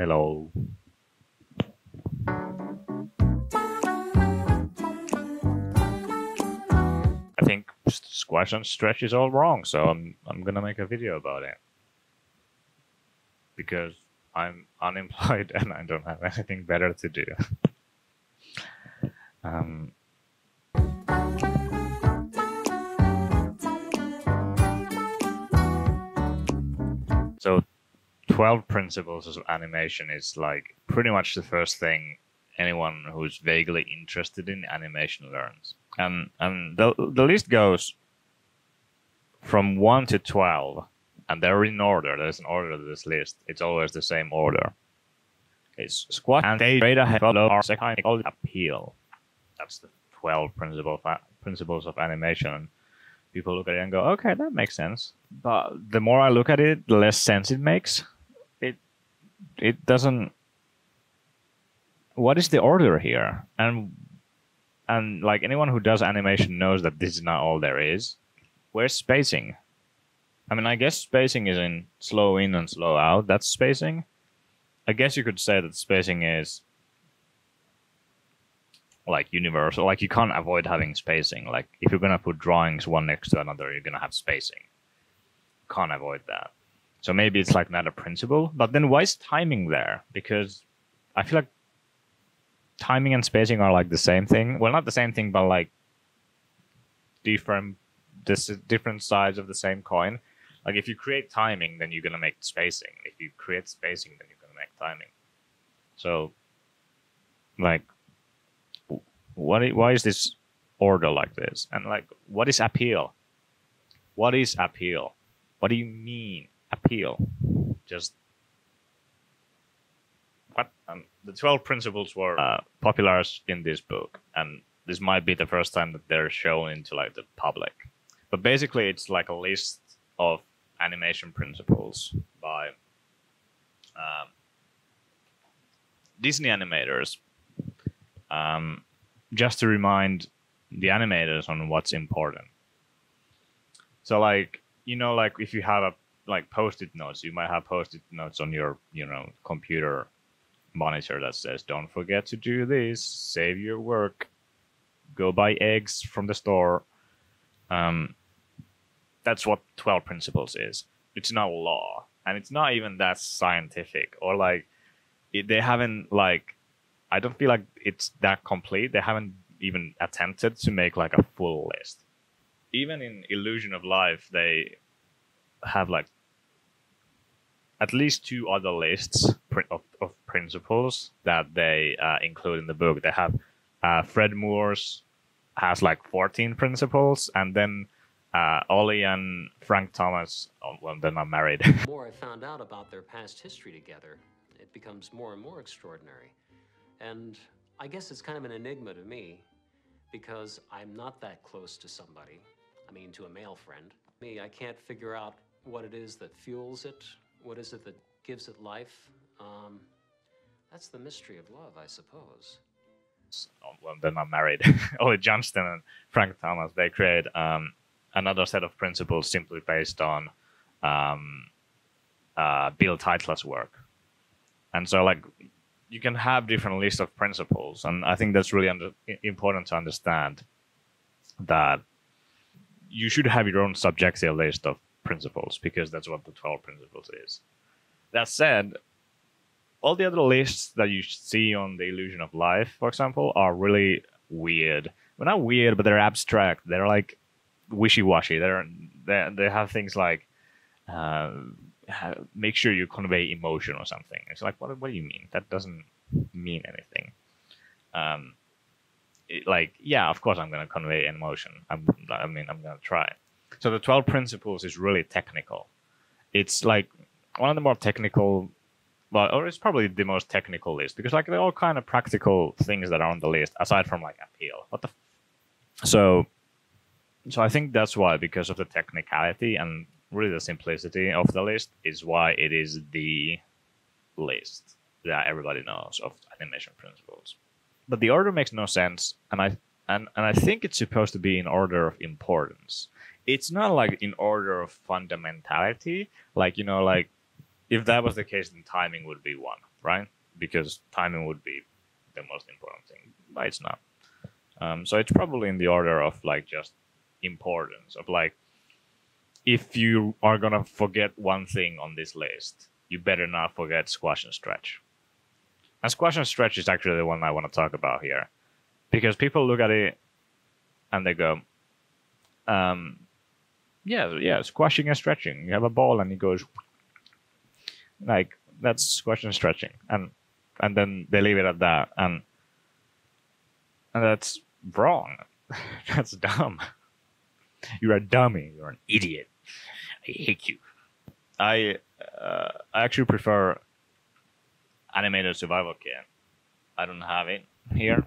Hello. I think squash and stretch is all wrong, so I'm I'm gonna make a video about it because I'm unemployed and I don't have anything better to do. um, 12 principles of animation is like pretty much the first thing anyone who's vaguely interested in animation learns. And and the the list goes from 1 to 12 and they're in order. There's an order to this list. It's always the same order. It's squat and they rate ahead our psychological appeal. That's the 12 principles principles of animation. People look at it and go, okay, that makes sense. But the more I look at it, the less sense it makes. It doesn't. What is the order here? And and like anyone who does animation knows that this is not all there is. Where's spacing? I mean, I guess spacing is in slow in and slow out. That's spacing. I guess you could say that spacing is like universal. Like you can't avoid having spacing. Like if you're gonna put drawings one next to another, you're gonna have spacing. Can't avoid that. So maybe it's like not a principle. But then why is timing there? Because I feel like timing and spacing are like the same thing. Well, not the same thing, but like different this different sides of the same coin. Like if you create timing, then you're gonna make spacing. If you create spacing, then you're gonna make timing. So, like, what? Why is this order like this? And like, what is appeal? What is appeal? What do you mean appeal? Just what? Um, the twelve principles were uh, popular in this book, and this might be the first time that they're shown into like the public. But basically, it's like a list of animation principles by um, Disney animators, um, just to remind the animators on what's important. So, like you know, like if you have a like post-it notes, you might have post-it notes on your you know computer monitor that says, "Don't forget to do this. Save your work. Go buy eggs from the store." Um, that's what 12 principles is it's not law and it's not even that scientific or like it, they haven't like i don't feel like it's that complete they haven't even attempted to make like a full list even in illusion of life they have like at least two other lists of, of principles that they uh, include in the book they have uh, fred moore's has like 14 principles and then uh, Ollie and Frank Thomas, oh, well, they're not married. the more I found out about their past history together, it becomes more and more extraordinary. And I guess it's kind of an enigma to me because I'm not that close to somebody. I mean, to a male friend. Me, I can't figure out what it is that fuels it, what is it that gives it life. Um, that's the mystery of love, I suppose. Well, they're not married. Ollie Johnston and Frank Thomas, they create um, another set of principles simply based on um, uh, Bill Tytla's work. And so, like, you can have different lists of principles, and I think that's really under, important to understand that you should have your own subjective list of principles because that's what the 12 principles is. That said, all the other lists that you see on the illusion of life, for example, are really weird. Well, not weird, but they're abstract. They're like wishy-washy. They're, they they have things like uh, make sure you convey emotion or something. It's like what what do you mean? That doesn't mean anything. Um, it, like yeah, of course I'm gonna convey emotion. I'm, I mean I'm gonna try. So the twelve principles is really technical. It's like one of the more technical well, or it's probably the most technical list because like they're all kind of practical things that are on the list aside from like appeal. What the f- so so I think that's why, because of the technicality and really the simplicity of the list, is why it is the list that everybody knows of animation principles. But the order makes no sense, and I and, and I think it's supposed to be in order of importance. It's not like in order of fundamentality. Like you know, like if that was the case, then timing would be one. right? Because timing would be the most important thing, but it's not. Um, so it's probably in the order of like just importance of like if you are gonna forget one thing on this list, you better not forget squash and stretch. And squash and stretch is actually the one I want to talk about here, because people look at it and they go, um, "Yeah, yeah, squashing and stretching. You have a ball and it goes like that's squash and stretching," and and then they leave it at that, and and that's wrong. that's dumb. You're a dummy. You're an idiot. I hate you. I uh, I actually prefer Animator's Survival Kit. I don't have it here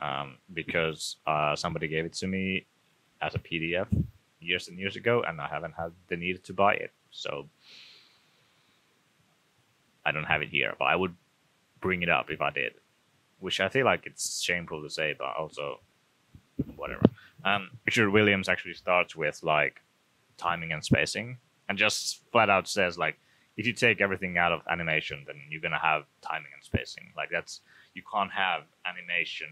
um, because uh, somebody gave it to me as a PDF years and years ago, and I haven't had the need to buy it. So I don't have it here, but I would bring it up if I did, which I feel like it's shameful to say, but also whatever. Um, Richard Williams actually starts with like timing and spacing, and just flat out says like, if you take everything out of animation, then you're gonna have timing and spacing. Like that's you can't have animation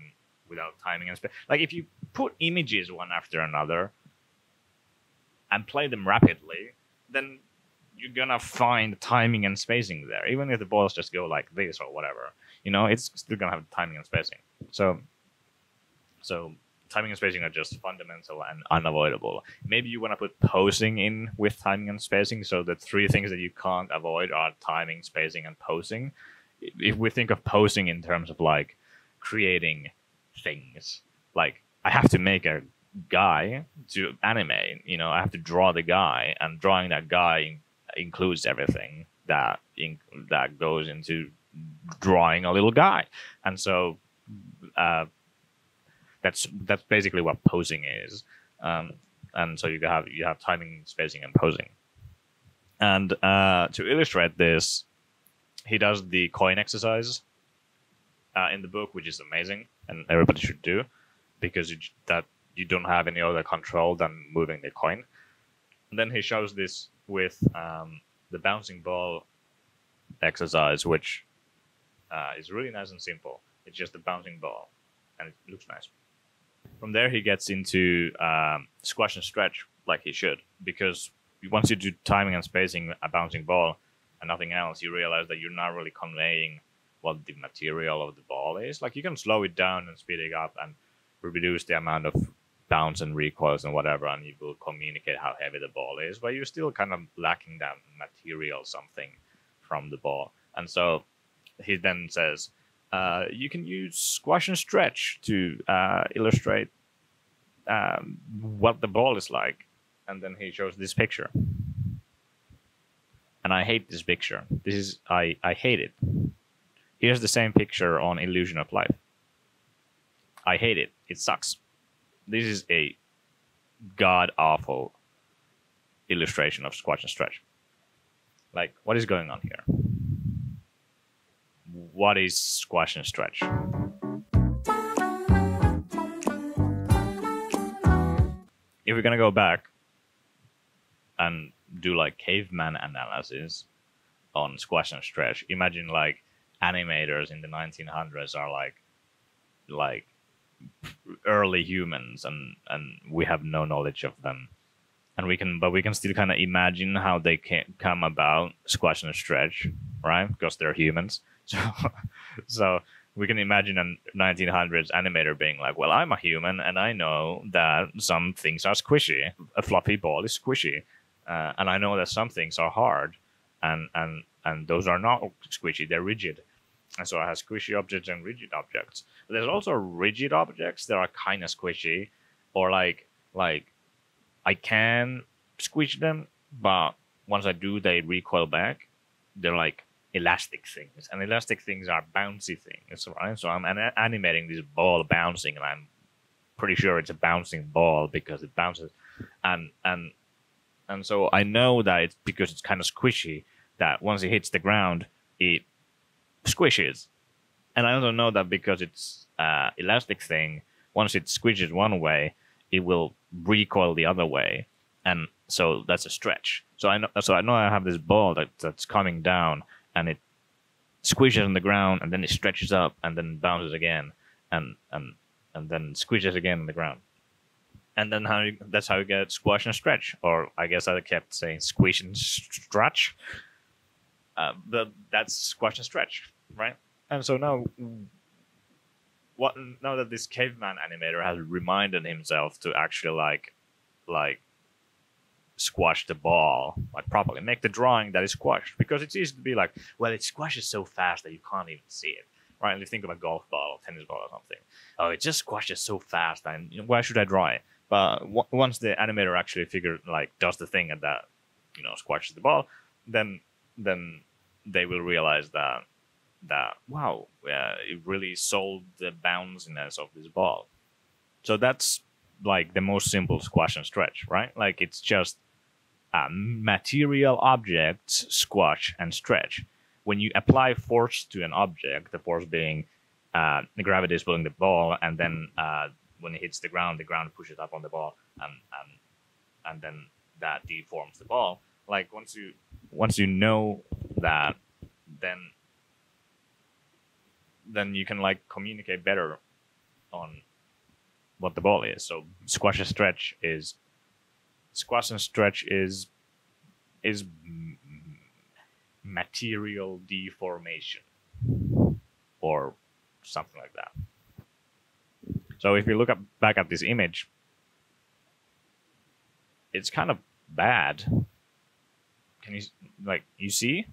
without timing and space. Like if you put images one after another and play them rapidly, then you're gonna find timing and spacing there. Even if the balls just go like this or whatever, you know, it's still gonna have timing and spacing. So, so timing and spacing are just fundamental and unavoidable. Maybe you want to put posing in with timing and spacing. So the three things that you can't avoid are timing, spacing, and posing. If we think of posing in terms of like creating things, like I have to make a guy to animate, you know, I have to draw the guy, and drawing that guy includes everything that in, that goes into drawing a little guy, and so. Uh, that's that's basically what posing is. Um, and so you have you have timing, spacing, and posing. And uh, to illustrate this, he does the coin exercise uh, in the book, which is amazing, and everybody should do because you, that you don't have any other control than moving the coin. And then he shows this with um, the bouncing ball exercise, which uh, is really nice and simple. It's just a bouncing ball, and it looks nice. From there, he gets into um, squash and stretch like he should, because once you do timing and spacing a bouncing ball and nothing else, you realize that you're not really conveying what the material of the ball is. Like you can slow it down and speed it up and reduce the amount of bounce and recoils and whatever, and you will communicate how heavy the ball is, but you're still kind of lacking that material something from the ball. And so he then says, uh, you can use squash and stretch to uh, illustrate um, what the ball is like. And then he shows this picture. And I hate this picture. This is I, I hate it. Here's the same picture on Illusion of Life. I hate it. It sucks. This is a god awful illustration of squash and stretch. Like, what is going on here? what is squash and stretch? If we're gonna go back and do like caveman analysis on squash and stretch, imagine like animators in the 1900s are like like early humans and and we have no knowledge of them and we can but we can still kind of imagine how they can come about squash and stretch right because they're humans So, so we can imagine a 1900s animator being like, "Well, I'm a human, and I know that some things are squishy. A fluffy ball is squishy, uh, and I know that some things are hard, and and and those are not squishy; they're rigid." And so I have squishy objects and rigid objects. But there's also rigid objects that are kind of squishy, or like like I can squish them, but once I do, they recoil back. They're like elastic things, and elastic things are bouncy things, right? So I'm an- animating this ball bouncing, and I'm pretty sure it's a bouncing ball because it bounces, and and and so I know that it's because it's kind of squishy that once it hits the ground, it squishes, and I also know that because it's uh, elastic thing, once it squishes one way, it will recoil the other way, and so that's a stretch. So I know, so I know I have this ball that that's coming down, and it squishes on the ground, and then it stretches up, and then bounces again, and and and then squishes again on the ground. And then how you, that's how you get squash and stretch, or I guess I kept saying squish and stretch. Uh, but that's squash and stretch, right? And so now, what now that this caveman animator has reminded himself to actually like, like squash the ball like properly make the drawing that is squashed because it's easy to be like well it squashes so fast that you can't even see it right? And you think of a golf ball or tennis ball or something. Oh it just squashes so fast and you know, why should i draw it? But w- once the animator actually figure like does the thing and that you know squashes the ball then then they will realize that that wow it really sold the bounciness of this ball so that's like the most simple squash and stretch right like it's just uh, material objects squash and stretch. When you apply force to an object, the force being uh, the gravity is pulling the ball, and then uh, when it hits the ground, the ground pushes up on the ball, and and and then that deforms the ball. Like once you once you know that, then then you can like communicate better on what the ball is. So squash and stretch is squash and stretch is is material deformation or something like that. So if you look up back at this image, it's kind of bad. Can you like you see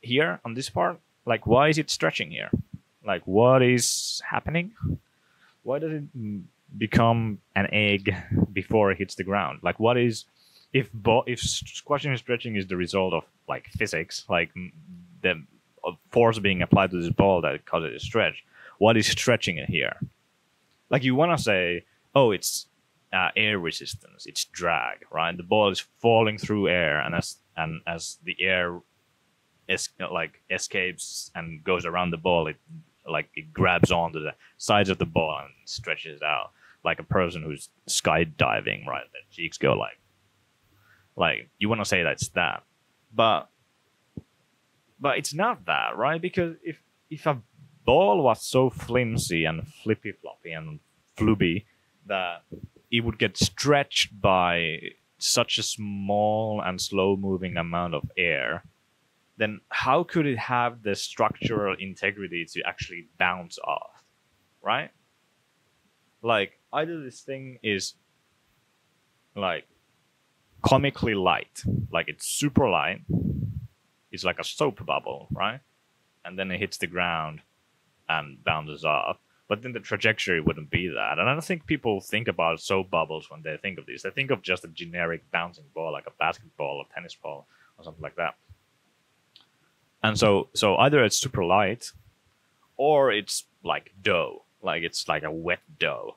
here on this part? Like why is it stretching here? Like what is happening? Why does it become an egg before it hits the ground? Like, what is if bo- if squashing and stretching is the result of like physics, like the force being applied to this ball that causes to stretch? What is stretching it here? Like, you want to say, oh, it's uh, air resistance, it's drag, right? The ball is falling through air, and as and as the air es- like escapes and goes around the ball, it like it grabs onto the sides of the ball and stretches out like a person who's skydiving, right? Their cheeks go like, like you want to say that's that, but but it's not that, right? Because if if a ball was so flimsy and flippy floppy and flubby that it would get stretched by such a small and slow moving amount of air, then how could it have the structural integrity to actually bounce off? Right? Like either this thing is like comically light, like it's super light, it's like a soap bubble, right? And then it hits the ground and bounces off. But then the trajectory wouldn't be that. And I don't think people think about soap bubbles when they think of these. They think of just a generic bouncing ball, like a basketball or tennis ball or something like that. And so so either it's super light or it's like dough. Like it's like a wet dough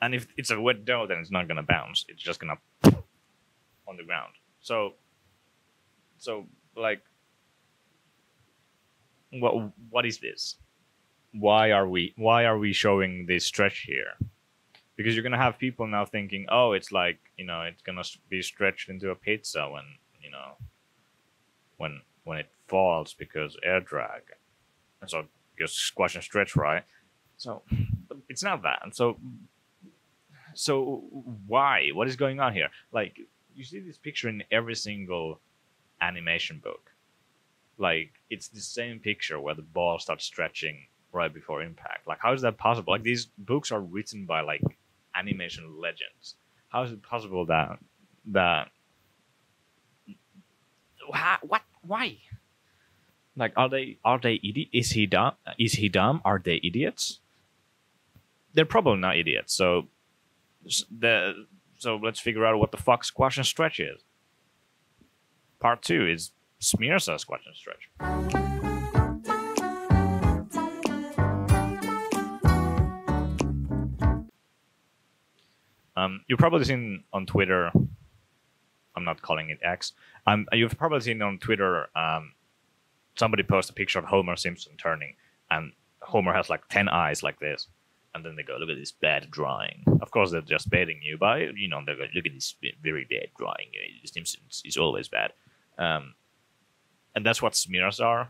and if it's a wet dough, then it's not gonna bounce. It's just gonna on the ground. So, so like, what what is this? Why are we why are we showing this stretch here? Because you're gonna have people now thinking, oh, it's like you know, it's gonna be stretched into a pizza when you know, when when it falls because air drag, and so just squash and stretch, right? So it's not that. So so why? What is going on here? Like you see this picture in every single animation book. Like it's the same picture where the ball starts stretching right before impact. Like how is that possible? Like these books are written by like animation legends. How is it possible that that what why? Like are they are they idiot? Is he dumb? Is he dumb? Are they idiots? They're probably not idiots. So the so let's figure out what the fuck squash and stretch is. Part two is Smearsa squash and stretch. Um, you've probably seen on Twitter. I'm not calling it X. Um, you've probably seen on Twitter. Um, somebody post a picture of Homer Simpson turning, and Homer has like ten eyes like this and then they go, "Look at this bad drawing." Of course, they're just baiting you by, you know, they go, "Look at this very bad drawing. Simpsons is always bad," um, and that's what smears are.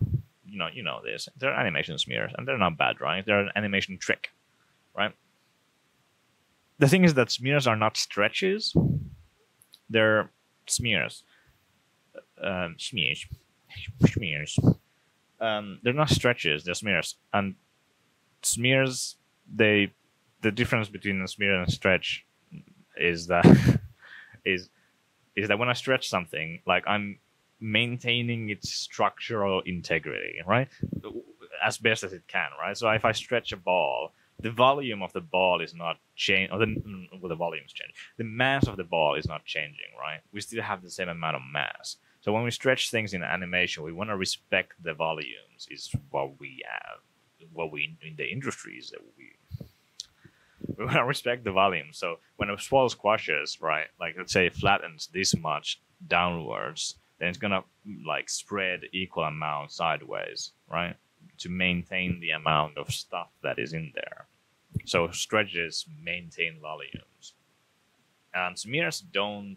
you know, you know this. They're animation smears, and they're not bad, drawings. They're an animation trick, right? The thing is that smears are not stretches; they're smears. Um, smears, smears. Um, they're not stretches; they're smears, and smears. They, the difference between a smear and a stretch is that is is that when I stretch something, like I'm maintaining its structural integrity, right? As best as it can, right? So if I stretch a ball, the volume of the ball is not changing, or the, well, the volume is changing. The mass of the ball is not changing, right? We still have the same amount of mass. So when we stretch things in animation, we want to respect the volumes. Is what we have, what we in the industries that we we want to respect the volume. So when a ball squashes, right, like let's say it flattens this much downwards, then it's gonna like spread equal amount sideways, right, to maintain the amount of stuff that is in there. So stretches maintain volumes, and smears don't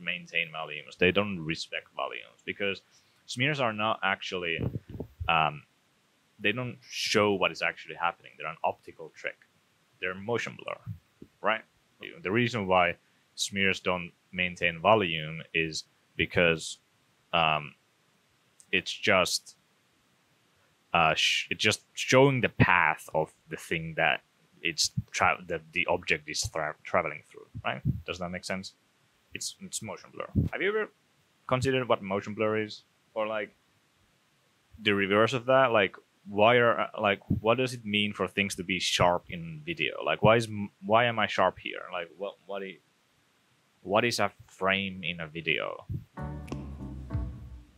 maintain volumes. They don't respect volumes because smears are not actually. Um, they don't show what is actually happening. They're an optical trick they're motion blur, right? The reason why smears don't maintain volume is because um, it's just uh, sh- it's just showing the path of the thing that it's tra- that the object is tra- traveling through. Right? Does that make sense? It's it's motion blur. Have you ever considered what motion blur is, or like the reverse of that? Like why are like what does it mean for things to be sharp in video? Like why is why am i sharp here? Like what what is, what is a frame in a video?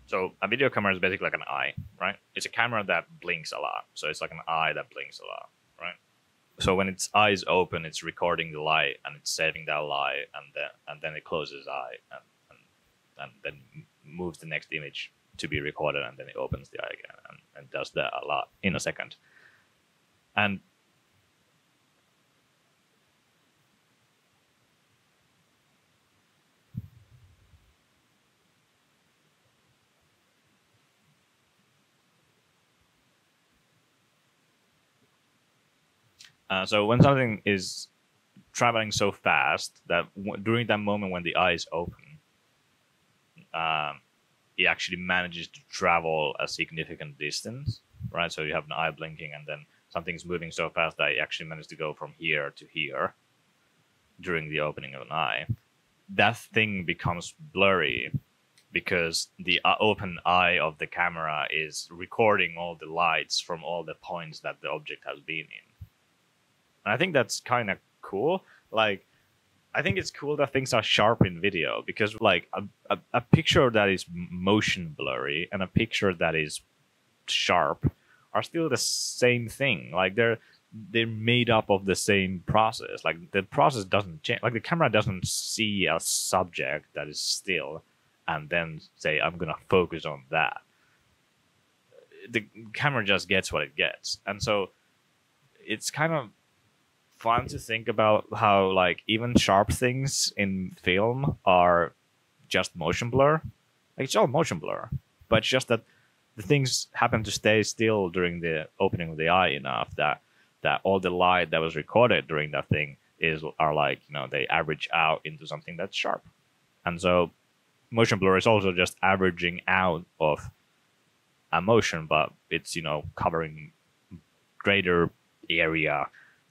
So a video camera is basically like an eye right? It's a camera that blinks a lot. So it's like an eye that blinks a lot so when its eyes open it's recording the light and it's saving that light and then and then it closes eye and, and, and then moves the next image to be recorded and then it opens the eye again and, and does that a lot in a second. And Uh, so when something is traveling so fast that w- during that moment when the eye is open, um, he actually manages to travel a significant distance, right? So you have an eye blinking, and then something's moving so fast that he actually managed to go from here to here during the opening of an eye. That thing becomes blurry because the uh, open eye of the camera is recording all the lights from all the points that the object has been in. And I think that's kind of cool. Like, I think it's cool that things are sharp in video because, like, a, a, a, picture that is motion blurry and a picture that is sharp are still the same thing. Like, they're they're made up of the same process. Like, the process doesn't change. Like, the camera doesn't see a subject that is still and then say, "I'm gonna focus on that." The camera just gets what it gets, and so it's kind of fun to think about how like even sharp things in film are just motion blur. Like it's all motion blur, but just that the things happen to stay still during the opening of the eye enough that that all the light that was recorded during that thing is are like you know they average out into something that's sharp, and so motion blur is also just averaging out of a motion, but it's you know covering greater area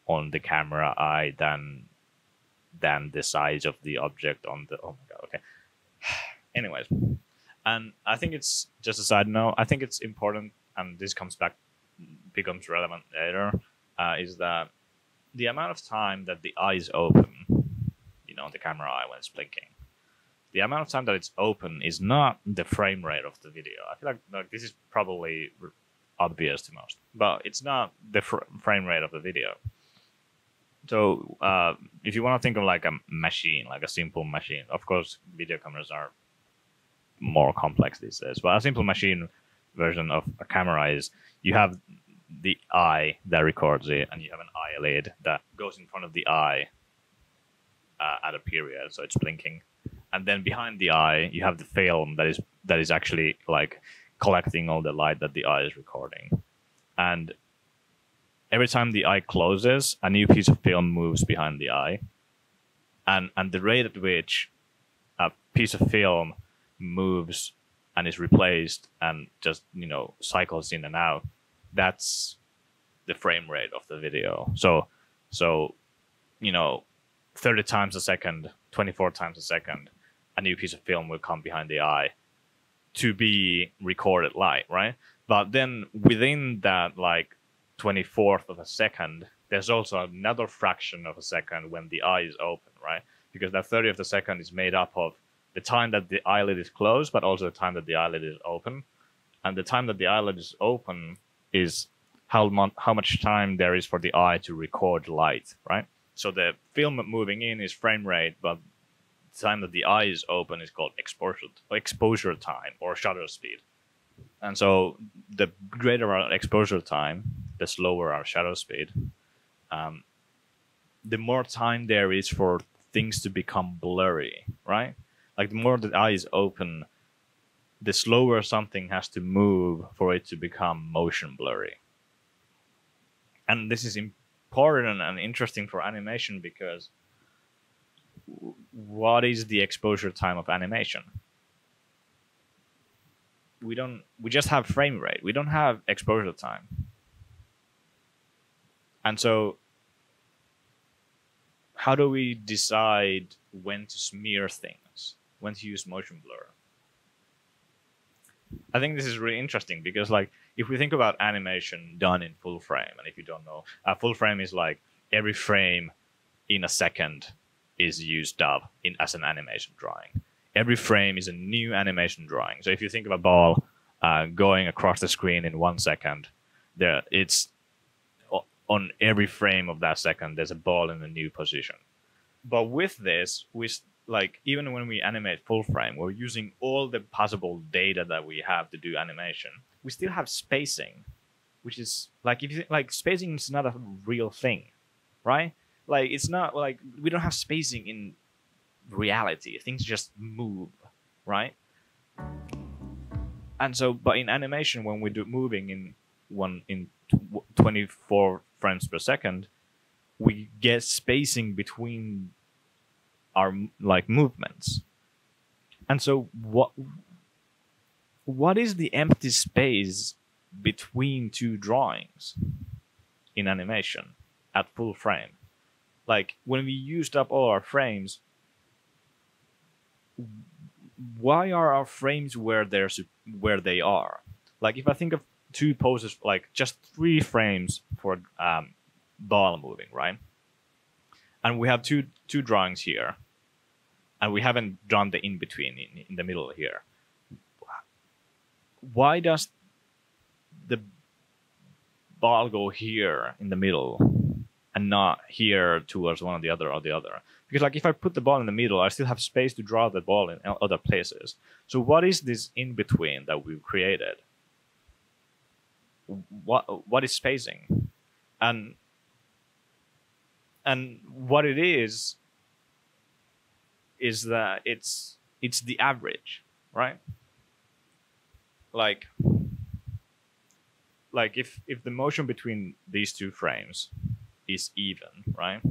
on the camera eye than than the size of the object on the oh my god okay. Anyways and i think it's just a side note i think it's important and this comes back becomes relevant later uh, is that the amount of time that the eye is open you know the camera eye when it's blinking the amount of time that it's open is not the frame rate of the video. I feel like, like this is probably obvious to most but it's not the fr- frame rate of the video so uh, if you want to think of like a machine, like a simple machine, of course, video cameras are more complex these days. But a simple machine version of a camera is you have the eye that records it, and you have an eyelid that goes in front of the eye uh, at a period, so it's blinking. And then behind the eye, you have the film that is that is actually like collecting all the light that the eye is recording. And every time the eye closes, a new piece of film moves behind the eye. And and the rate at which a piece of film moves and is replaced and just, you know, cycles in and out, that's the frame rate of the video. So so you know, 30 times a second, 24 times a second, a new piece of film will come behind the eye to be recorded light, right? But then within that, like 24th of a second, there's also another fraction of a second when the eye is open, right? Because that 30th of a second is made up of the time that the eyelid is closed, but also the time that the eyelid is open. And the time that the eyelid is open is how, mon- how much time there is for the eye to record light, right? So the film moving in is frame rate, but the time that the eye is open is called exposure exposure time or shutter speed. And so the greater our exposure time, the slower our shutter speed. Um, the more time there is for things to become blurry, right? Like the more the eye is open, the slower something has to move for it to become motion blurry. And this is important and interesting for animation because what is the exposure time of animation? We don't we just have frame rate. We don't have exposure time. And so how do we decide when to smear things, when to use motion blur? I think this is really interesting because like if we think about animation done in full frame, and if you don't know, a full frame is like every frame in a second is used up in as an animation drawing. Every frame is a new animation drawing. So if you think of a ball uh, going across the screen in one second, there it's on every frame of that second there's a ball in a new position. But with this, we like even when we animate full frame, we're using all the possible data that we have to do animation. We still have spacing, which is like if you like spacing is not a real thing, right? Like it's not like we don't have spacing in reality. Things just move, right? And so, but in animation, when we do moving in one in 24 frames per second, we get spacing between our like movements. And so what what is the empty space between two drawings in animation at full frame? Like when we used up all our frames, why are our frames where they're where they are? Like if I think of two poses, like just three frames for um, ball moving, right? And we have two two drawings here and we haven't drawn the in between in, in the middle here. Why does the ball go here in the middle and not here towards one or the other or the other? Because like if I put the ball in the middle, I still have space to draw the ball in other places. So what is this in between that we've created? What what is spacing? And and what it is is that it's it's the average, right? Like like if if the motion between these two frames is even, right?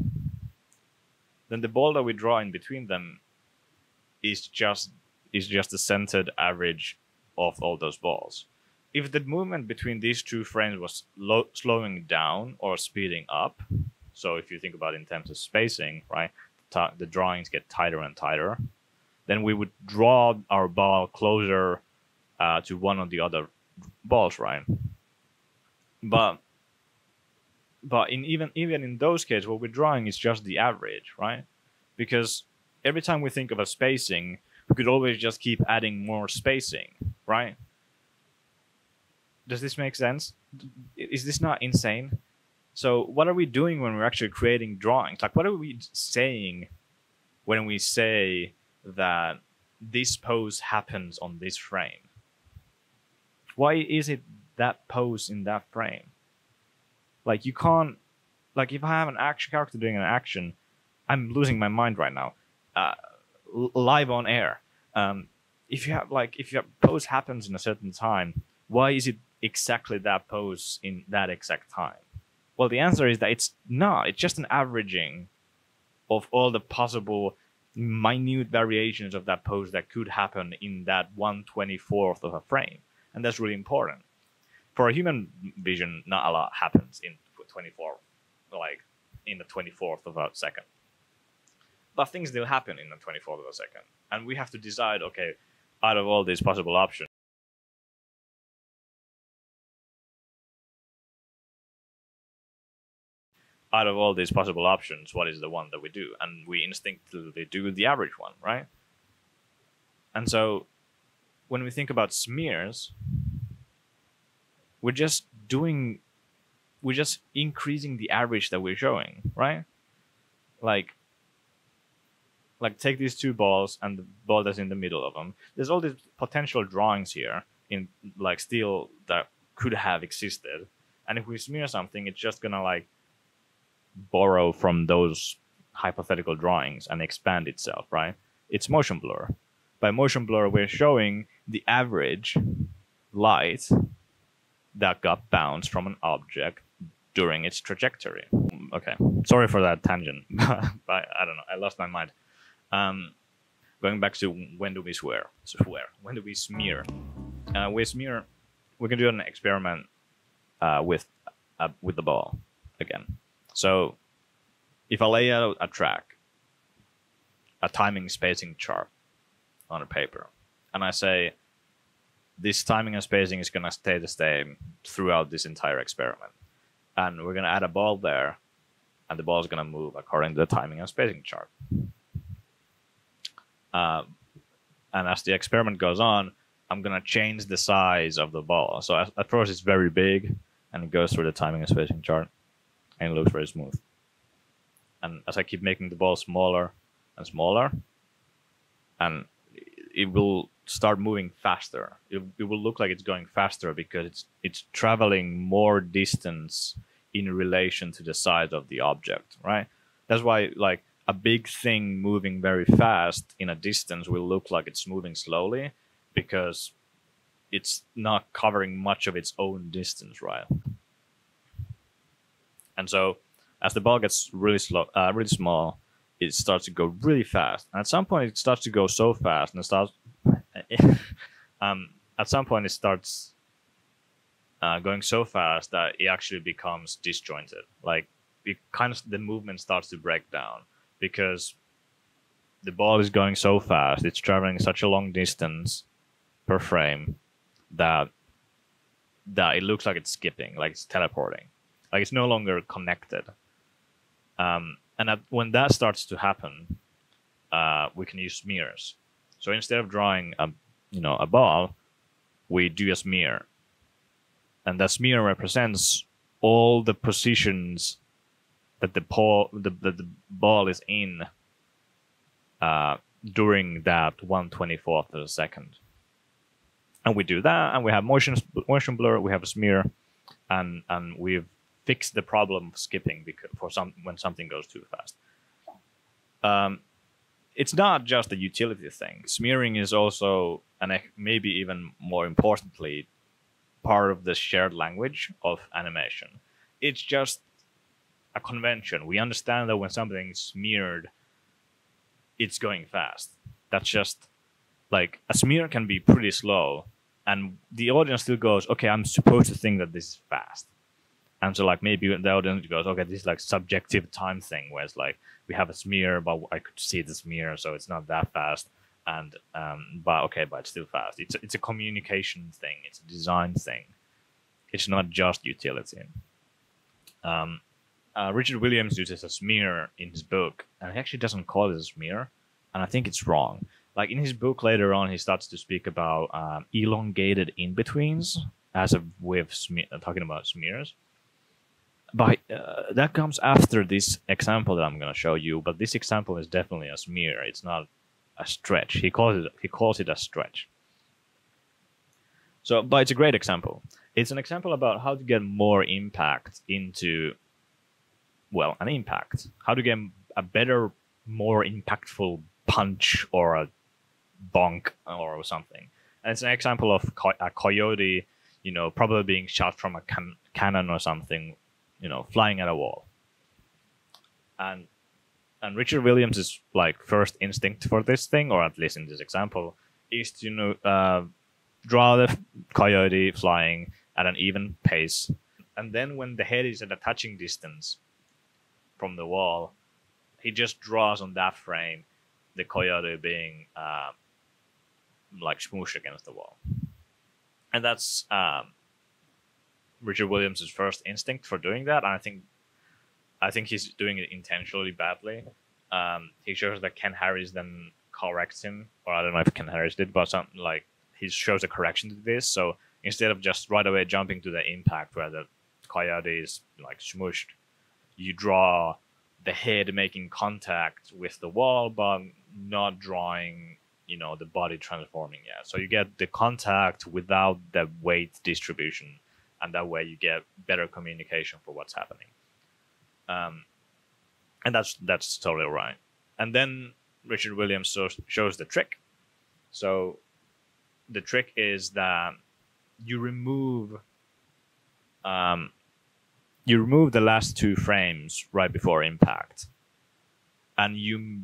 Then the ball that we draw in between them is just is just the centered average of all those balls. If the movement between these two frames was lo- slowing down or speeding up, so if you think about in terms of spacing, right, t- the drawings get tighter and tighter, then we would draw our ball closer uh, to one of the other balls, right? But but in even even in those cases, what we're drawing is just the average, right? Because every time we think of a spacing, we could always just keep adding more spacing, right? Does this make sense? Is this not insane? So what are we doing when we're actually creating drawings? Like what are we saying when we say that this pose happens on this frame? Why is it that pose in that frame? Like you can't like if I have an action character doing an action, I'm losing my mind right now. Uh, live on air. Um, if you have like if your pose happens in a certain time, why is it exactly that pose in that exact time? Well, the answer is that it's not. It's just an averaging of all the possible minute variations of that pose that could happen in that 124th of a frame. And that's really important. For a human vision, not a lot happens in 24, like in the 24th of a second. But things do happen in the 24th of a second. And we have to decide, okay, out of all these possible options, out of all these possible options, what is the one that we do? And we instinctively do the average one, right? And so when we think about smears, we're just doing, we're just increasing the average that we're showing, right? Like, like take these two balls and the ball that's in the middle of them. There's all these potential drawings here in like steel that could have existed. And if we smear something, it's just gonna like borrow from those hypothetical drawings and expand itself, right? It's motion blur. By motion blur, we're showing the average light that got bounced from an object during its trajectory. Okay, sorry for that tangent, but I don't know, I lost my mind. Um, going back to when do we swear? Swear. When do we smear? Uh, we smear. We can do an experiment uh, with uh, with the ball again. So if I lay out a track, a timing spacing chart on a paper, and I say this timing and spacing is going to stay the same throughout this entire experiment, and we're going to add a ball there, and the ball is going to move according to the timing and spacing chart. Uh, and as the experiment goes on, I'm going to change the size of the ball. So at first it's very big, and it goes through the timing and spacing chart and it looks very smooth. And as I keep making the ball smaller and smaller, and it will start moving faster. It, it will look like it's going faster because it's it's traveling more distance in relation to the size of the object, right? That's why like a big thing moving very fast in a distance will look like it's moving slowly because it's not covering much of its own distance, right? And so as the ball gets really slow, uh, really small, it starts to go really fast. And at some point, it starts to go so fast, and it starts. um, at some point, it starts uh, going so fast that it actually becomes disjointed. Like it kind of the movement starts to break down because the ball is going so fast, it's traveling such a long distance per frame that that it looks like it's skipping, like it's teleporting. Like it's no longer connected. Um, and at, when that starts to happen, uh, we can use smears. So instead of drawing a, you know, a ball, we do a smear, and that smear represents all the positions that the ball the, the, the ball is in uh, during that 124th of a second. And we do that, and we have motion motion blur, we have a smear, and and we've fixed the problem of skipping because for some when something goes too fast. Um, it's not just a utility thing. Smearing is also, and maybe even more importantly, part of the shared language of animation. It's just a convention. We understand that when something's smeared, it's going fast. That's just like a smear can be pretty slow, and the audience still goes, "Okay, I'm supposed to think that this is fast." And so like maybe the audience goes, okay, this is like subjective time thing where it's like we have a smear, but I could see the smear, so it's not that fast. And um, but okay, but it's still fast. It's it's a communication thing. It's a design thing. It's not just utility. Um, uh, Richard Williams uses a smear in his book, and he actually doesn't call it a smear, and I think it's wrong. Like in his book later on, he starts to speak about um, elongated in betweens as a way of talking about smears but uh, that comes after this example that I'm going to show you. But this example is definitely a smear. It's not a stretch. He calls it he calls it a stretch. So, but it's a great example. It's an example about how to get more impact into, well, an impact. How to get a better, more impactful punch or a bonk or something. And it's an example of co- a coyote, you know, probably being shot from a can- cannon or something, you know, flying at a wall. And and Richard Williams' is like first instinct for this thing, or at least in this example, is to you know uh, draw the coyote flying at an even pace, and then when the head is at a touching distance from the wall, he just draws on that frame the coyote being uh, like smooshed against the wall, and that's um, Richard Williams' first instinct for doing that. And I think I think he's doing it intentionally badly. Um, he shows that Ken Harris then corrects him, or I don't know if Ken Harris did, but something like he shows a correction to this. So instead of just right away jumping to the impact where the coyote is like smushed, you draw the head making contact with the wall, but not drawing, you know, the body transforming yet. So you get the contact without the weight distribution, and that way you get better communication for what's happening. Um, and that's that's totally right. And then Richard Williams shows, shows the trick. So the trick is that you remove um, you remove the last two frames right before impact, and you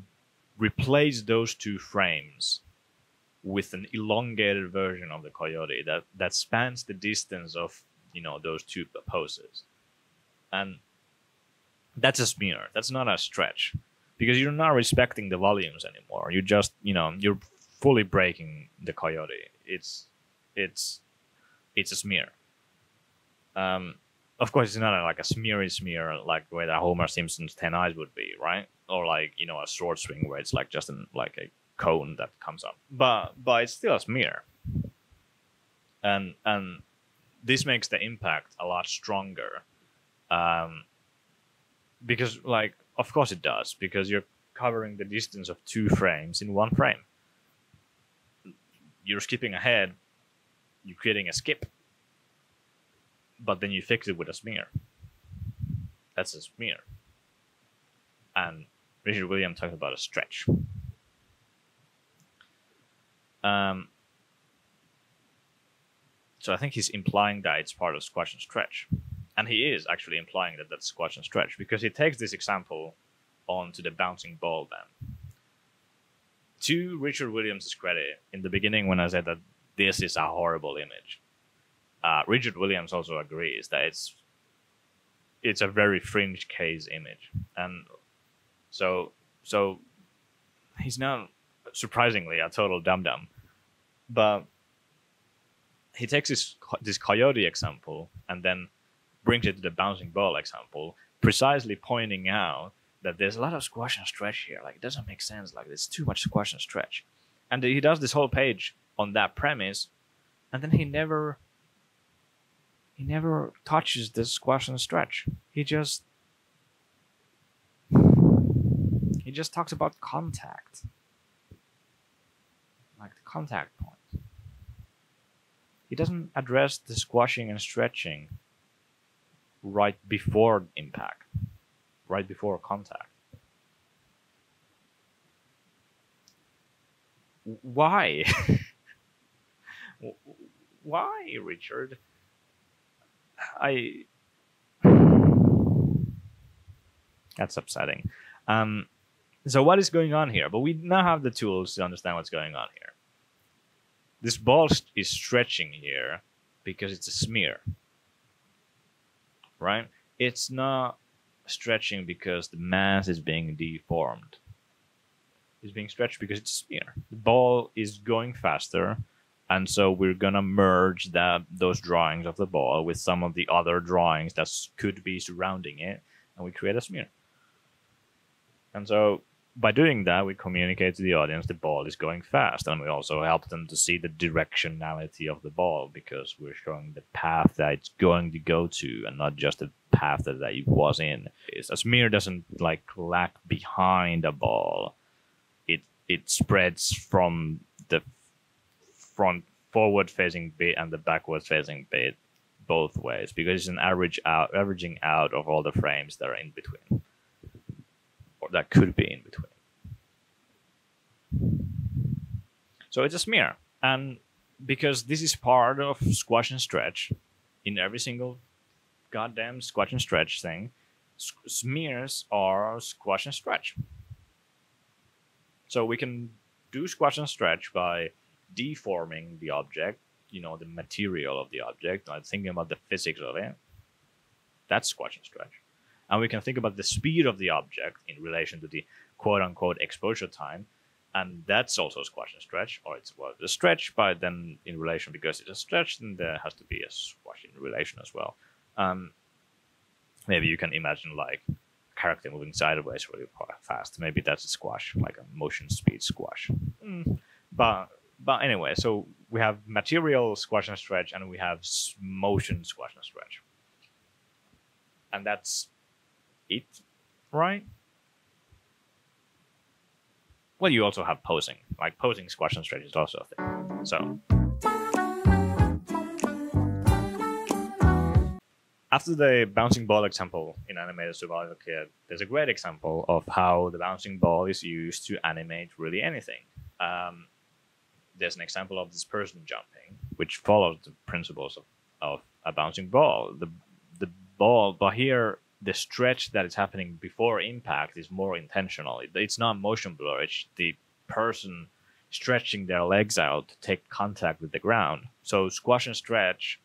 replace those two frames with an elongated version of the coyote that that spans the distance of you know those two poses, and that's a smear. That's not a stretch because you're not respecting the volumes anymore. you're just, you know, you're fully breaking the coyote. It's, it's, it's a smear. Um, of course, it's not a, like a smeary smear like where the Homer Simpson's ten eyes would be, right? Or like you know a sword swing where it's like just an, like a cone that comes up. But but it's still a smear. And and this makes the impact a lot stronger. Um, because like of course it does because you're covering the distance of two frames in one frame. You're skipping ahead you're creating a skip but then you fix it with a smear. That's a smear. And richard williams talks about a stretch. Um, so i think he's implying that it's part of squash and stretch. And he is actually implying that that's squash and stretch because he takes this example onto the bouncing ball then. To Richard Williams' credit, in the beginning when I said that this is a horrible image, uh, Richard Williams also agrees that it's it's a very fringe case image, and so so he's not surprisingly a total dum dum, but he takes this this coyote example and then brings it to the bouncing ball example, precisely pointing out that there's a lot of squash and stretch here. Like it doesn't make sense. Like there's too much squash and stretch. And he does this whole page on that premise, and then he never he never touches the squash and stretch. He just he just talks about contact. Like the contact point. He doesn't address the squashing and stretching right before impact, right before contact. Why? Why, Richard? I. That's upsetting. Um, so, what is going on here? But we now have the tools to understand what's going on here. This ball is stretching here because it's a smear right? It's not stretching because the mass is being deformed. It's being stretched because it's a smear. The ball is going faster, and so we're gonna merge that those drawings of the ball with some of the other drawings that could be surrounding it, and we create a smear. And so by doing that, we communicate to the audience the ball is going fast, and we also help them to see the directionality of the ball because we're showing the path that it's going to go to, and not just the path that, it was in. It's, a smear doesn't like lag behind a ball; it it spreads from the front forward-facing bit and the backward-facing bit both ways because it's an average out averaging out of all the frames that are in between or that could be in between. So it's a smear, and because this is part of squash and stretch, in every single goddamn squash and stretch thing, smears are squash and stretch. So we can do squash and stretch by deforming the object, you know, the material of the object, like thinking about the physics of it. That's squash and stretch. And we can think about the speed of the object in relation to the quote unquote exposure time. And that's also a squash and stretch, or it's well, a stretch, but then in relation because it's a stretch, then there has to be a squash in relation as well. Um, maybe you can imagine like a character moving sideways really fast. Maybe that's a squash, like a motion speed squash. Mm. But but anyway, so we have material squash and stretch, and we have motion squash and stretch, and that's it, right? Well, you also have posing, like posing squash and stretch is also a thing. So after the bouncing ball example in Animator's Survival Kit, there's a great example of how the bouncing ball is used to animate really anything. Um, there's an example of this person jumping, which follows the principles of, of a bouncing ball. The the ball, but here the stretch that is happening before impact is more intentional. It, it's not motion blur. It's the person stretching their legs out to take contact with the ground. So squash and stretch,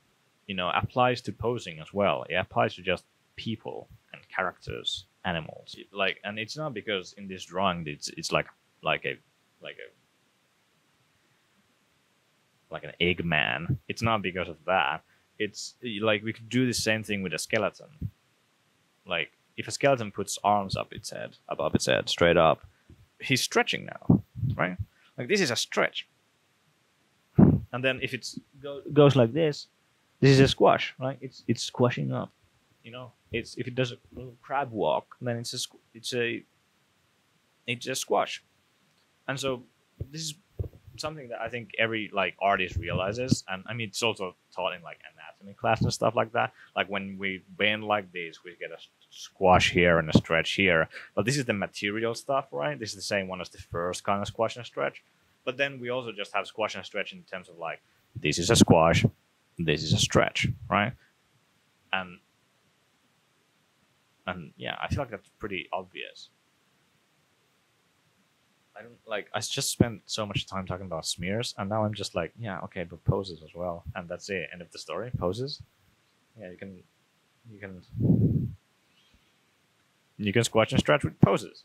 you know, applies to posing as well. It applies to just people and characters, animals. Like, and it's not because in this drawing it's it's like like a like a like an Eggman. It's not because of that. It's like we could do the same thing with a skeleton. Like if a skeleton puts arms up its head, above its head, straight up, he's stretching now, right? Like this is a stretch. And then if it go, goes like this, this is a squash, right? It's it's squashing up. You know, it's if it does a crab walk, then it's a it's a it's a squash. And so this is something that I think every like artist realizes, and I mean it's also taught in like anatomy class and stuff like that. Like when we bend like this, we get a squash here and a stretch here. But this is the material stuff, right? This is the same one as the first kind of squash and stretch. But then we also just have squash and stretch in terms of like this is a squash, this is a stretch, right? And and yeah, I feel like that's pretty obvious. I don't like. I just spent so much time talking about smears, and now I'm just like, yeah, okay, but poses as well, and that's it. End of the story. Poses. Yeah, you can, you can, you can squash and stretch with poses.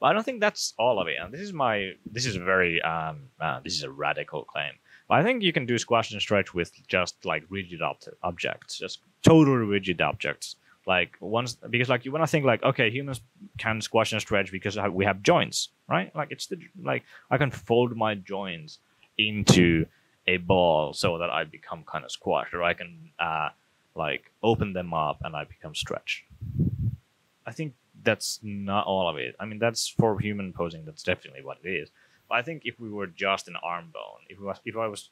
But I don't think that's all of it. And this is my, this is a very, um, uh, this is a radical claim. But I think you can do squash and stretch with just like rigid ob- objects, just totally rigid objects like once because like you want to think like okay humans can squash and stretch because we have joints right? Like it's the like i can fold my joints into a ball so that i become kind of squashed or i can uh like open them up and i become stretched. I think that's not all of it. I mean that's for human posing that's definitely what it is. But i think if we were just an arm bone if we was if i was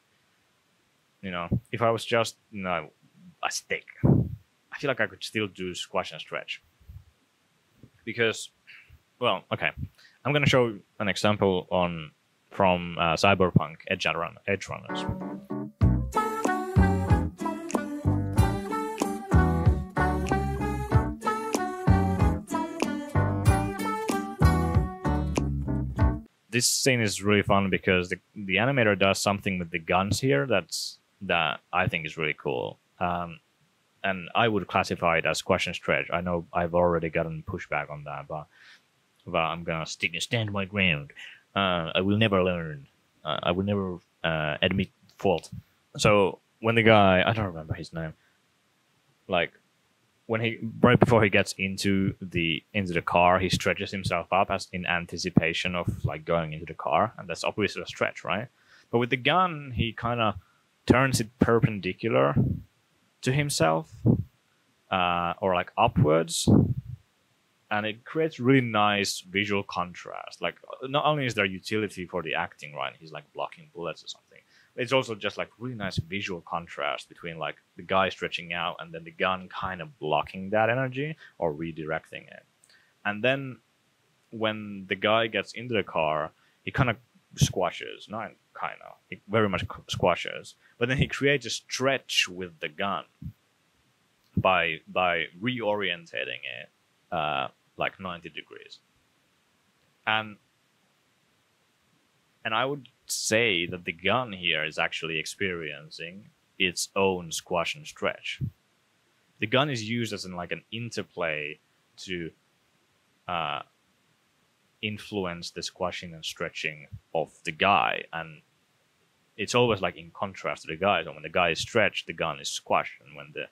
you know if i was just you know a stick I feel like I could still do squash and stretch. Because, well, okay, I'm gonna show an example on from uh, Cyberpunk Edge, Run, Runners. This scene is really fun because the, the animator does something with the guns here that's that I think is really cool. Um, and I would classify it as question stretch. I know I've already gotten pushback on that, but but I'm gonna stick and stand my ground. Uh, I will never learn. Uh, I will never uh, admit fault. So when the guy, I don't remember his name, like when he right before he gets into the into the car, he stretches himself up as in anticipation of like going into the car, and that's obviously a stretch, right? But with the gun, he kind of turns it perpendicular to himself uh, or like upwards. And it creates really nice visual contrast. Like not only is there utility for the acting right he's like blocking bullets or something it's also just like really nice visual contrast between like the guy stretching out and then the gun kind of blocking that energy or redirecting it. And then when the guy gets into the car, he kind of squashes, not kind of, he very much squashes, but then he creates a stretch with the gun by by reorientating it uh, like 90 degrees. And and I would say that the gun here is actually experiencing its own squash and stretch. The gun is used as in like an interplay to uh, influence the squashing and stretching of the guy, and it's always like in contrast to the guy. So when the guy is stretched, the gun is squashed, and when the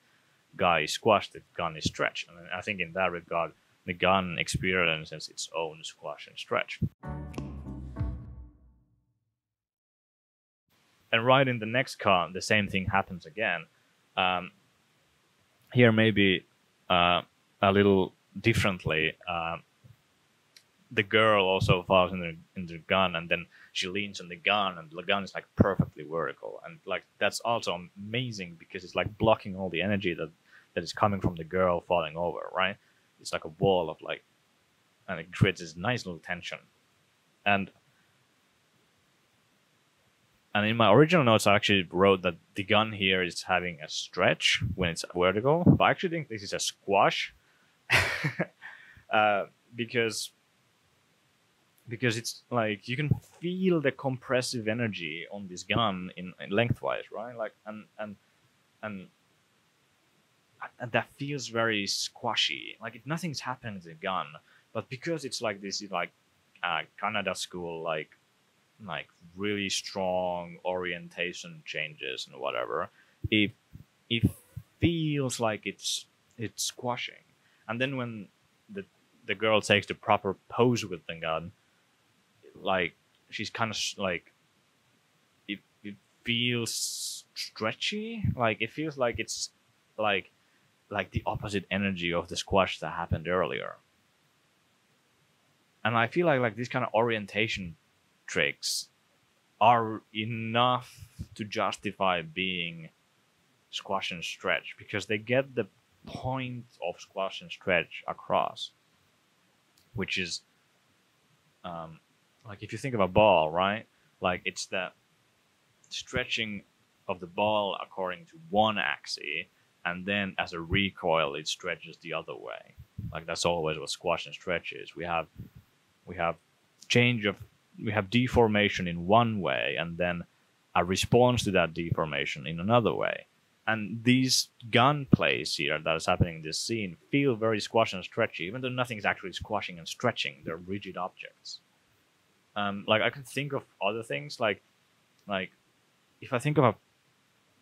guy is squashed, the gun is stretched. And I think in that regard, the gun experiences its own squash and stretch. And right in the next car, the same thing happens again. Um, here, maybe uh, a little differently. Uh, the girl also falls in the, in the gun, and then she leans on the gun, and the gun is like perfectly vertical, and like that's also amazing because it's like blocking all the energy that that is coming from the girl falling over, right? It's like a wall of like, and it creates this nice little tension, and and in my original notes, I actually wrote that the gun here is having a stretch when it's vertical, but I actually think this is a squash. Uh, because because it's like you can feel the compressive energy on this gun in, in lengthwise, right? Like and and and and that feels very squashy. Like nothing's happening to the gun, but because it's like this, is like uh, Kanada school, like like really strong orientation changes and whatever, it it feels like it's it's squashing. And then when the the girl takes the proper pose with the gun, like she's kind of like it, it feels stretchy. Like it feels like it's like like the opposite energy of the squash that happened earlier. And I feel like like these kind of orientation tricks are enough to justify being squash and stretch because they get the point of squash and stretch across, which is um, like if you think of a ball, right? Like it's the stretching of the ball according to one axis, and then as a recoil, it stretches the other way. Like that's always what squash and stretch is. We have we have change of we have deformation in one way, and then a response to that deformation in another way. And these gun plays here that is happening in this scene feel very squash and stretchy, even though nothing's actually squashing and stretching. They're rigid objects. Um, like I can think of other things like, like, if I think of a,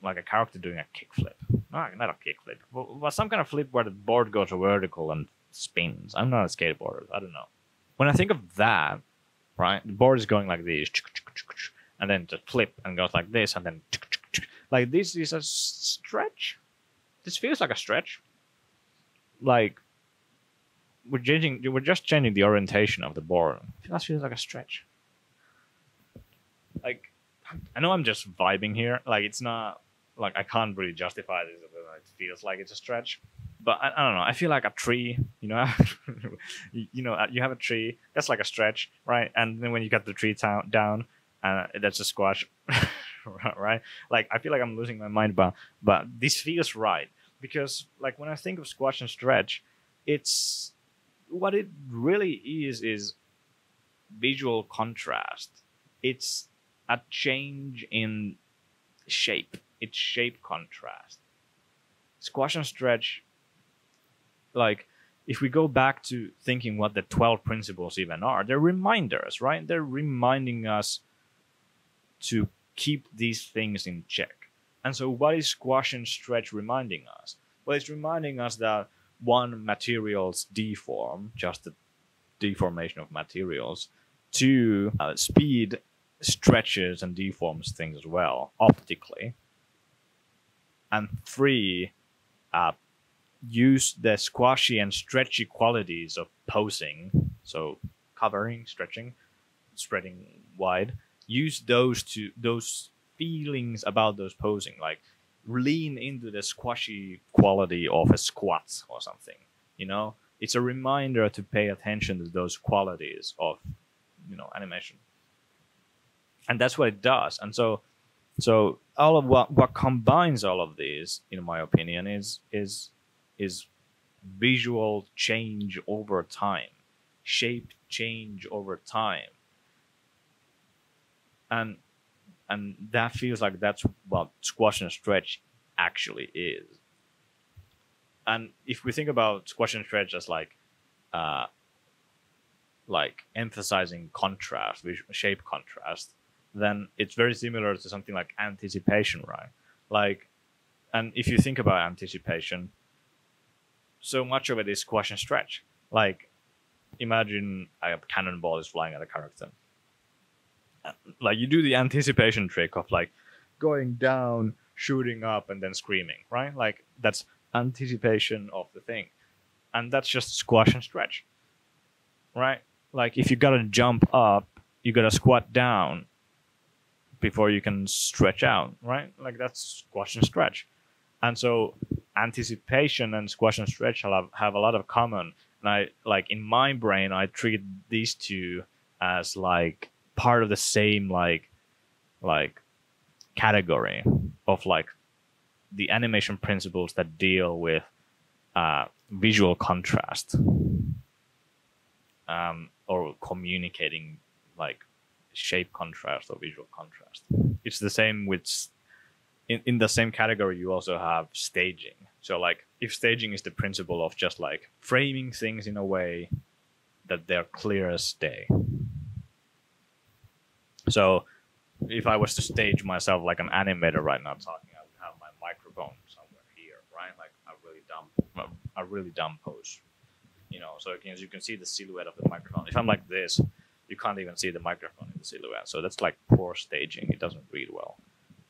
like a character doing a kickflip, no, not a kickflip, but, but some kind of flip where the board goes vertical and spins. I'm not a skateboarder. I don't know. When I think of that, right, the board is going like this, and then just flip and goes like this, and then like this is a stretch. This feels like a stretch. Like we're changing we're just changing the orientation of the board. That feels like a stretch. Like I know I'm just vibing here. Like it's not like I can't really justify this. It feels like it's a stretch, but I, I don't know. I feel like a tree. You know, you know, you have a tree. That's like a stretch, right? And then when you get the tree down, down, uh, that's a squash, right? Like I feel like I'm losing my mind, but but this feels right because like when I think of squash and stretch, it's what it really is is visual contrast. It's a change in shape. It's shape contrast. Squash and stretch, like if we go back to thinking what the 12 principles even are, they're reminders, right? They're reminding us to keep these things in check. And so, what is squash and stretch reminding us? Well, it's reminding us that one, materials deform, just the deformation of materials. Two, uh, speed stretches and deforms things as well, optically. And three, uh, use the squashy and stretchy qualities of posing, so covering, stretching, spreading wide. Use those to those feelings about those posing, like lean into the squashy quality of a squat or something. You know, it's a reminder to pay attention to those qualities of you know animation. And that's what it does. And so so all of what what combines all of these in my opinion is is is visual change over time shape change over time. And and that feels like that's what squash and stretch actually is. And if we think about squash and stretch as like uh like emphasizing contrast shape contrast then it's very similar to something like anticipation right? Like and if you think about anticipation so much of it is squash and stretch. Like imagine a cannonball is flying at a character like you do the anticipation trick of like going down shooting up and then screaming right? Like that's anticipation of the thing. And that's just squash and stretch right? Like if you gotta jump up you gotta squat down before you can stretch out right? Like that's squash and stretch. And so anticipation and squash and stretch have, have a lot of common. And i like in my brain i treat these two as like part of the same like like category of like the animation principles that deal with uh, visual contrast um, or communicating like shape contrast or visual contrast. It's the same with in, in the same category you also have staging. So like if staging is the principle of just like framing things in a way that they're clear as day. So if I was to stage myself like an animator right now talking, I would have my microphone somewhere here, right? Like a really dumb, a really dumb pose, you know. So as you can see the silhouette of the microphone. If I'm like this, you can't even see the microphone in the silhouette. So that's like poor staging. It doesn't read well,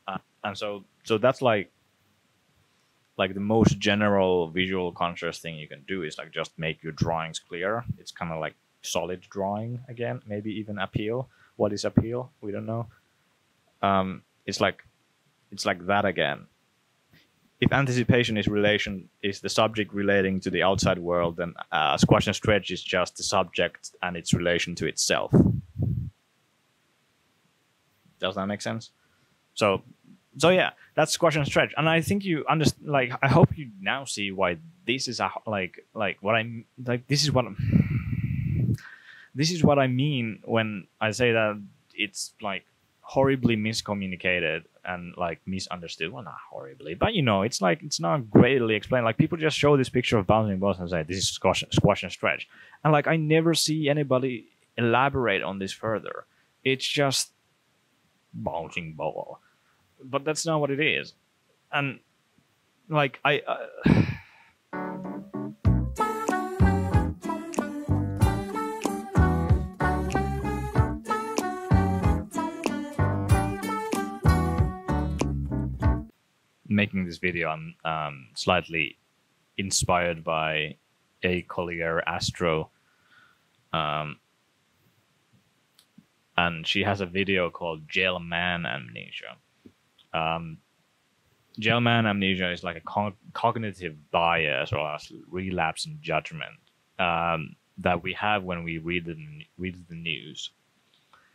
uh, and so so that's like like the most general visual contrast thing you can do is like just make your drawings clear. It's kind of like solid drawing again, maybe even appeal. What is appeal? We don't know um, it's like it's like that again. If anticipation is relation is the subject relating to the outside world, then uh, squash and stretch is just the subject and its relation to itself. Does that make sense? So, so yeah, that's squash and stretch, and I think you understand. Like, I hope you now see why this is a like like what I'm like. This is what this is what I mean when I say that it's like horribly miscommunicated and like misunderstood. Well, not horribly, but you know, it's like it's not greatly explained. Like people just show this picture of bouncing balls and say this is squash, squash and stretch, and like I never see anybody elaborate on this further. It's just bouncing ball, but that's not what it is, and like I. Uh, making this video, I'm um, slightly inspired by acollierastro. Um, and she has a video called Gell-Mann Amnesia. Um, Gell-Mann Amnesia is like a co- cognitive bias or a relapse in judgment um, that we have when we read the, read the news.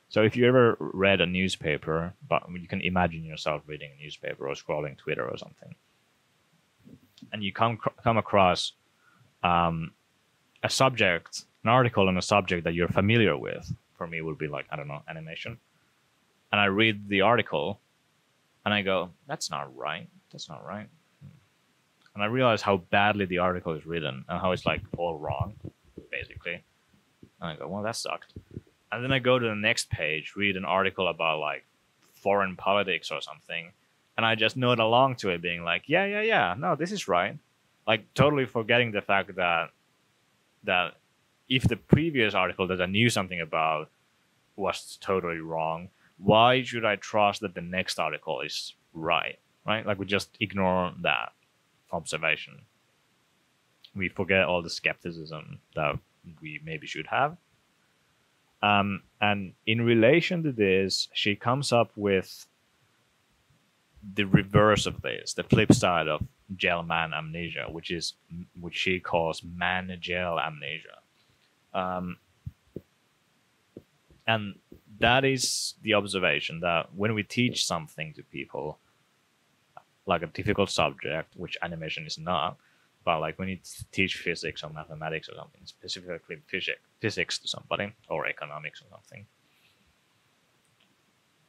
So if you ever read a newspaper, but you can imagine yourself reading a newspaper or scrolling Twitter or something, and you come come across um, a subject, an article on a subject that you're familiar with. For me, would be like I don't know animation, and I read the article, and I go, "That's not right. That's not right." And I realize how badly the article is written and how it's like all wrong, basically. And I go, "Well, that sucked." And then I go to the next page, read an article about like foreign politics or something, and I just nod along to it, being like, "Yeah, yeah, yeah, no, this is right," like totally forgetting the fact that that if the previous article that I knew something about was totally wrong, why should I trust that the next article is right? Right? Like we just ignore that observation. We forget all the skepticism that we maybe should have. Um, and in relation to this, she comes up with the reverse of this, the flip side of Gell-Mann amnesia, which is which she calls Mann-Gell amnesia. Um, and that is the observation that when we teach something to people, like a difficult subject, which animation is not, but like when you teach physics or mathematics or something, specifically physics, physics to somebody or economics or something,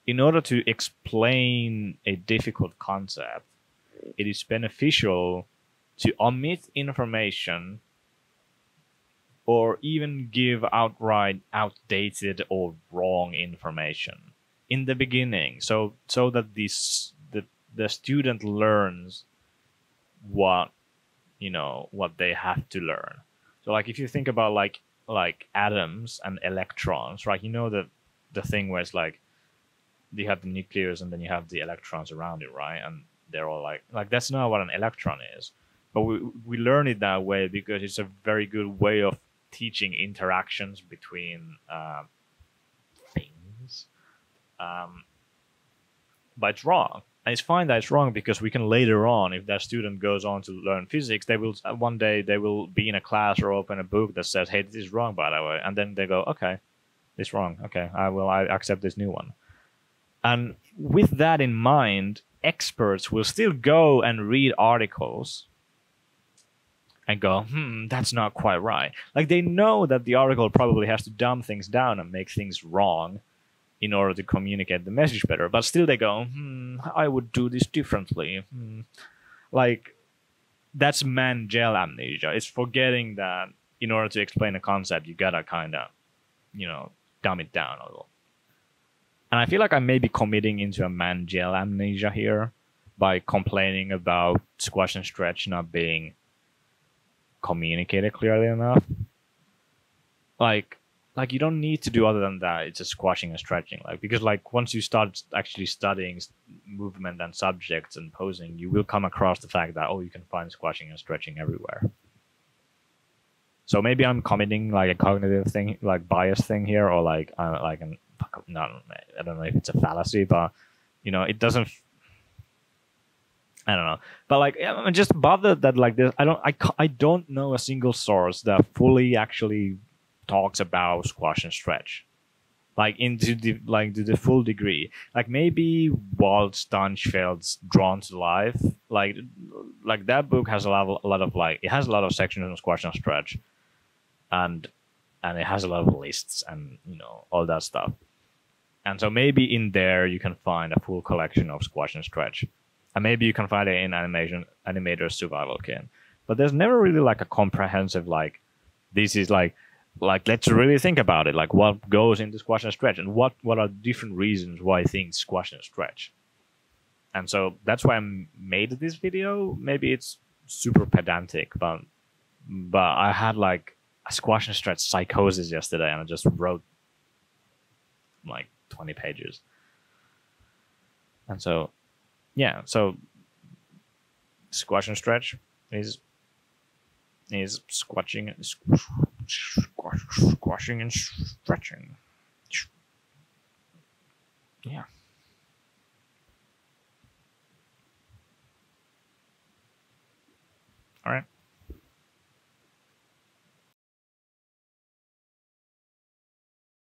in order to explain a difficult concept, it is beneficial to omit information or even give outright outdated or wrong information in the beginning so so that this the, the student learns what you know what they have to learn so like if you think about like like atoms and electrons right you know the the thing where it's like you have the nucleus and then you have the electrons around it, right? And they're all like like that's not what an electron is. But we we learn it that way because it's a very good way of teaching interactions between uh, things. Um, but it's wrong. And it's fine that it's wrong because we can later on, if that student goes on to learn physics, they will one day they will be in a class or open a book that says, "Hey, this is wrong," by the way, and then they go, "Okay, this wrong. Okay, I will. I accept this new one." And with that in mind, experts will still go and read articles and go, hmm, that's not quite right. Like they know that the article probably has to dumb things down and make things wrong in order to communicate the message better. But still they go, hmm, I would do this differently. Hmm. Like that's Mann-Gell amnesia. It's forgetting that in order to explain a concept, you gotta kind of, you know, dumb it down a little. And I feel like I may be committing into a Mann-Gell amnesia here by complaining about squash and stretch not being communicated clearly enough. Like, like you don't need to do other than that. It's just squashing and stretching. Like because like once you start actually studying movement and subjects and posing, you will come across the fact that oh, you can find squashing and stretching everywhere. So maybe I'm committing like a cognitive thing, like bias thing here, or like uh, like an not I don't know if it's a fallacy, but you know, it doesn't. I don't know, but like I'm just bothered that like this. I don't I I don't know a single source that fully actually talks about squash and stretch, like into the like to the full degree. Like maybe Walt Stanchfield's Drawn to Life, like like that book has a lot of, a lot of like it has a lot of sections on squash and stretch, and and it has a lot of lists and you know all that stuff and so maybe in there you can find a full collection of squash and stretch. And maybe you can find it in animation animator survival kit. But there's never really like a comprehensive like this is like like let's really think about it. Like what goes into squash and stretch and what what are different reasons why things squash and stretch. And so that's why I made this video. Maybe it's super pedantic, but but I had like a squash and stretch psychosis yesterday and I just wrote like 20 pages. And so, yeah, so squash and stretch is is squash, squashing and stretching. Yeah. All right.